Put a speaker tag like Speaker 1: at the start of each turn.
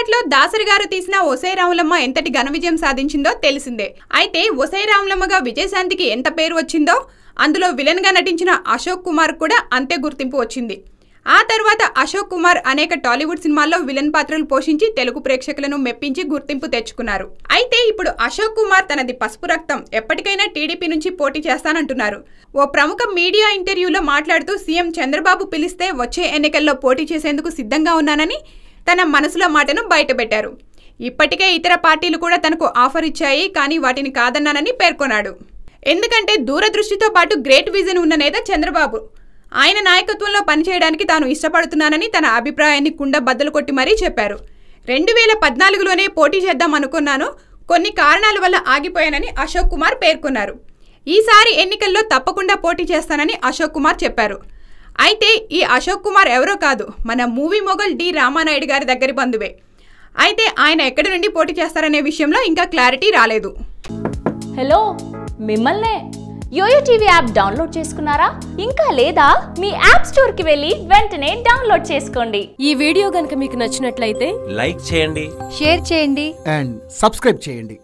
Speaker 1: అప్పట్లో దాసరి గారు తీసిన ఒసై రాములమ్మ ఎంతటి ఘన విజయం సాధించిందో తెలిసిందే. అయితే ఒసై రాములమ్మగా విజయశాంతికి ఎంత పేరు వచ్చిందో అందులో విలన్గా నటించిన అశోక్ కుమార్ కూడా అంతే గుర్తింపు వచ్చింది. ఆ తర్వాత అశోక్ కుమార్ అనేక టాలీవుడ్ సినిమాల్లో విలన్ పాత్రలు పోషించి తెలుగు ప్రేక్షకులను మెప్పించి గుర్తింపు తెచ్చుకున్నారు. అయితే ఇప్పుడు అశోక్ కుమార్ తనది పసుపు రక్తం ఎప్పటికైనా టీడీపీ నుంచి పోటీ చేస్తానంటున్నారు. ఓ ప్రముఖ మీడియా ఇంటర్వ్యూలో మాట్లాడుతూ సీఎం చంద్రబాబు పిలిస్తే వచ్చే ఎన్నికల్లో పోటీ చేసేందుకు సిద్ధంగా ఉన్నానని తన మనసులో మాటను బయటపెట్టారు. ఇప్పటికే ఇతర పార్టీలు కూడా తనకు ఆఫర్ ఇచ్చాయి కానీ వాటిని కాదన్నానని పేర్కొన్నాడు. ఎందుకంటే దూరదృష్టితో పాటు గ్రేట్ విజన్ ఉన్న నేత చంద్రబాబు. ఆయన నాయకత్వంలో పనిచేయడానికి తాను ఇష్టపడుతున్నానని తన అభిప్రాయాన్ని కుండ బద్దలు కొట్టి మరీ చెప్పారు. రెండు వేల పద్నాలుగులోనే పోటీ చేద్దాం అనుకున్నాను కొన్ని కారణాల వల్ల ఆగిపోయానని అశోక్ కుమార్ పేర్కొన్నారు. ఈసారి ఎన్నికల్లో తప్పకుండా పోటీ చేస్తానని అశోక్ కుమార్ చెప్పారు. అయితే ఈ అశోక్ కుమార్ ఎవరో కాదు మన మూవీ మొగల్ డి రామానాయుడు గారి దగ్గరి బంధువే. అయితే ఆయన ఎక్కడి నుండి పోటీ చేస్తారనే విషయంలో ఇంకా క్లారిటీ రాలేదు.
Speaker 2: హలో మిమ్మల్నే. యోయో టీవీ యాప్ డౌన్లోడ్ చేసుకున్నారా? ఇంకా లేదా? మీ యాప్ స్టోర్కి వెళ్ళి వెంటనే డౌన్లోడ్ చేసుకోండి.
Speaker 3: ఈ వీడియో గనుక మీకు నచ్చినట్లయితే
Speaker 4: లైక్ చేయండి.
Speaker 5: షేర్ చేయండి.
Speaker 6: అండ్ సబ్స్క్రైబ్ చేయండి.